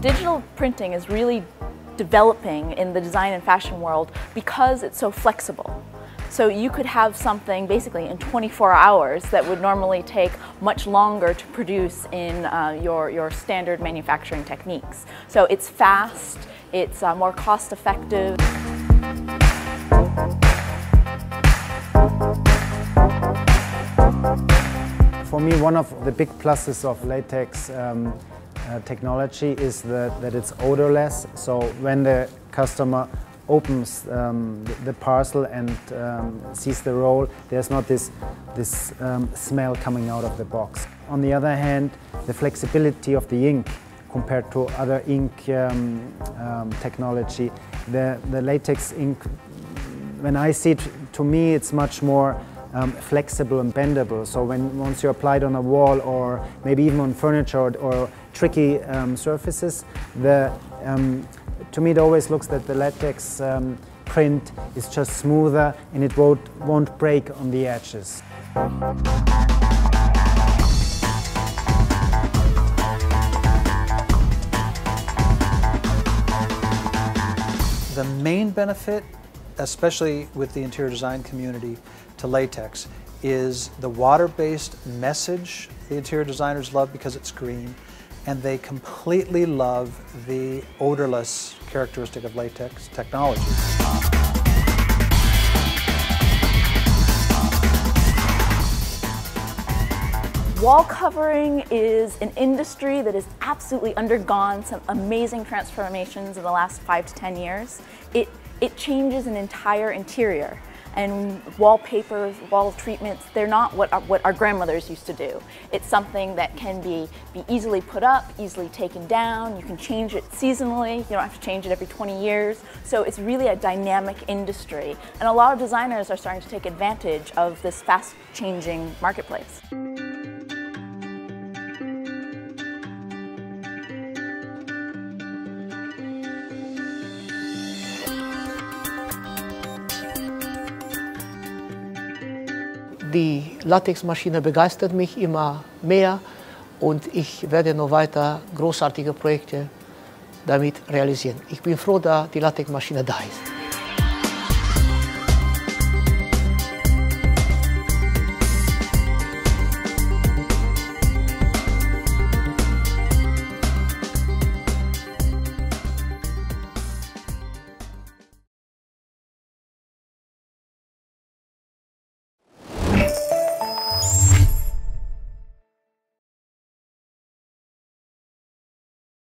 Digital printing is really developing in the design and fashion world because it's so flexible. So you could have something basically in 24 hours that would normally take much longer to produce in uh, your, your standard manufacturing techniques. So it's fast, it's uh, more cost effective. For me, one of the big pluses of latex um, uh, technology is that, that it's odorless. So when the customer opens um, the, parcel and um, sees the roll, there's not this, this um, smell coming out of the box. On the other hand, the flexibility of the ink compared to other ink um, um, technology, the, the latex ink, when I see it, to me it's much more um, flexible and bendable. So when once you apply it on a wall or maybe even on furniture or, or tricky um, surfaces, the, um, to me it always looks that the latex um, print is just smoother and it won't, won't break on the edges. The main benefit, especially with the interior design community, to latex is the water-based message the interior designers love because it's green, and they completely love the odorless characteristic of latex technology. Wall covering is an industry that has absolutely undergone some amazing transformations in the last five to 10 years. It, it changes an entire interior and wallpapers, wall treatments, they're not what our, what our grandmothers used to do. It's something that can be, be easily put up, easily taken down. You can change it seasonally. You don't have to change it every 20 years. So it's really a dynamic industry. And a lot of designers are starting to take advantage of this fast changing marketplace. Die Latexmaschine begeistert mich immer mehr und ich werde noch weiter großartige Projekte damit realisieren. Ich bin froh, dass die Latexmaschine da ist.